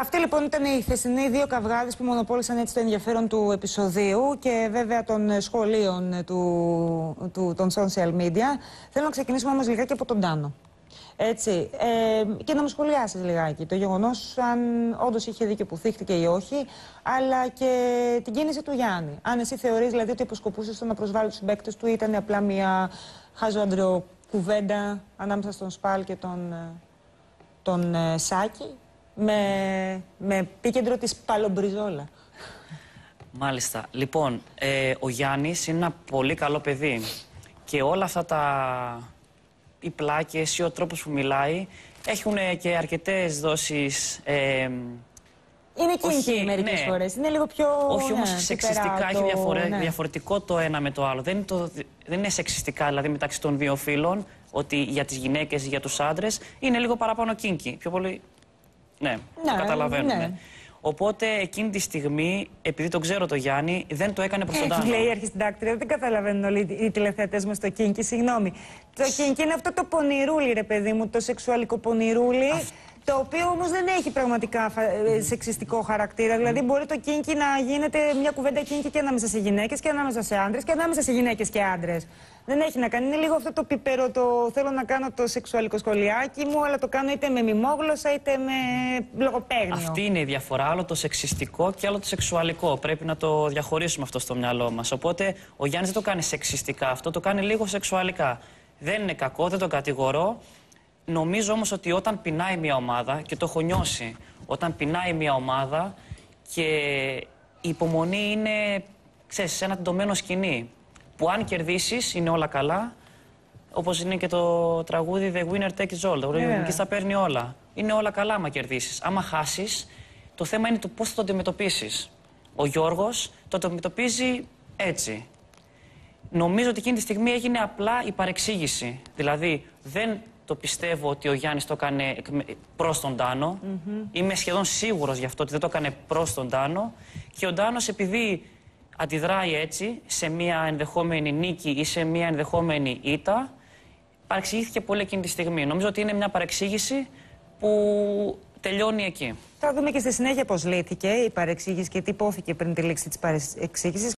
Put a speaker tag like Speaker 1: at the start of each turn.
Speaker 1: Αυτοί λοιπόν ήταν οι χθεσινοί δύο καυγάδες που μονοπόλησαν έτσι το ενδιαφέρον του επεισοδίου και βέβαια των σχολείων του, του, των social media. Θέλω να ξεκινήσουμε όμως λιγάκι από τον Τάνο. Έτσι, ε, και να μου σχολιάσεις λιγάκι το γεγονός αν όντως είχε δίκιο που θύχτηκε ή όχι, αλλά και την κίνηση του Γιάννη. Αν εσύ θεωρείς δηλαδή ότι υποσκοπούσες στο να προσβάλλεις τους συμπαίκτε του, ήταν απλά μια χαζοαντρο κουβέντα ανάμεσα στον Σπάλ και τον, ε, τον ε, Σάκη, με, με επίκεντρο της Παλομπριζόλα.
Speaker 2: Μάλιστα. Λοιπόν, ε, ο Γιάννης είναι ένα πολύ καλό παιδί και όλα αυτά τα οι πλάκες ή ο τρόπος που μιλάει έχουν και αρκετές δόσεις ε,
Speaker 1: είναι κίνηση μερικές ναι. φορές. Είναι λίγο πιο.
Speaker 2: Όχι όμως ναι, σεξιστικά, έχει ναι. διαφορετικό το ένα με το άλλο. Δεν είναι, το, δεν είναι σεξιστικά δηλαδή μεταξύ των δύο φίλων, ότι για τις γυναίκες ή για τους άντρες. Είναι λίγο παραπάνω κίνκι. Πιο πολύ. Ναι, το ναι, καταλαβαίνουμε. Ναι. Οπότε εκείνη τη στιγμή, επειδή το ξέρω το Γιάννη, δεν το έκανε προς τον Τάνο.
Speaker 1: Λέει η αρχιστηντάκτρια, δεν καταλαβαίνουν όλοι οι τηλεθεατές μας το κίνκι. Συγγνώμη. Το κίνκι είναι αυτό το πονηρούλι, ρε παιδί μου, το σεξουαλικό πονηρούλι. Το οποίο όμως δεν έχει πραγματικά ε, σεξιστικό χαρακτήρα. Δηλαδή, μπορεί το κίνκι να γίνεται μια κουβέντα κίνκι και ανάμεσα σε γυναίκες και ανάμεσα σε άντρες και ανάμεσα σε γυναίκες και άντρες. Δεν έχει να κάνει. Είναι λίγο αυτό το πιπέρο. Το θέλω να κάνω το σεξουαλικό σχολιάκι μου, αλλά το κάνω είτε με μιμόγλωσσα είτε με λογοπαίγνιο.
Speaker 2: Αυτή είναι η διαφορά. Άλλο το σεξιστικό και άλλο το σεξουαλικό. Πρέπει να το διαχωρίσουμε αυτό στο μυαλό μας. Οπότε ο Γιάννης δεν το κάνει σεξιστικά αυτό, το κάνει λίγο σεξουαλικά. Δεν είναι κακό, δεν το κατηγορώ. Νομίζω όμως ότι όταν πεινάει μια ομάδα, και το έχω νιώσει, όταν πεινάει μια ομάδα και η υπομονή είναι, ξέρεις, σε ένα τεντωμένο σκηνή, που αν κερδίσεις είναι όλα καλά, όπως είναι και το τραγούδι The Winner Takes All, το yeah. και στα παίρνει όλα. Είναι όλα καλά άμα κερδίσεις. Άμα χάσεις, το θέμα είναι το πώς θα το αντιμετωπίσεις. Ο Γιώργος το αντιμετωπίζει έτσι. Νομίζω ότι εκείνη τη στιγμή έγινε απλά η παρεξήγηση. Δηλαδή, δεν το πιστεύω ότι ο Γιάννης το έκανε προς τον Τάνο. Είμαι σχεδόν σίγουρος γι' αυτό ότι δεν το έκανε προς τον Τάνο. Και ο Τάνος, επειδή αντιδράει έτσι σε μια ενδεχόμενη νίκη ή σε μια ενδεχόμενη ήττα, παρεξηγήθηκε πολύ εκείνη τη στιγμή. Νομίζω ότι είναι μια παρεξήγηση που τελειώνει εκεί.
Speaker 1: Θα δούμε και στη συνέχεια πώς λύθηκε η παρεξήγηση και τι υπόθηκε πριν τη λήξη της παρεξήγησης.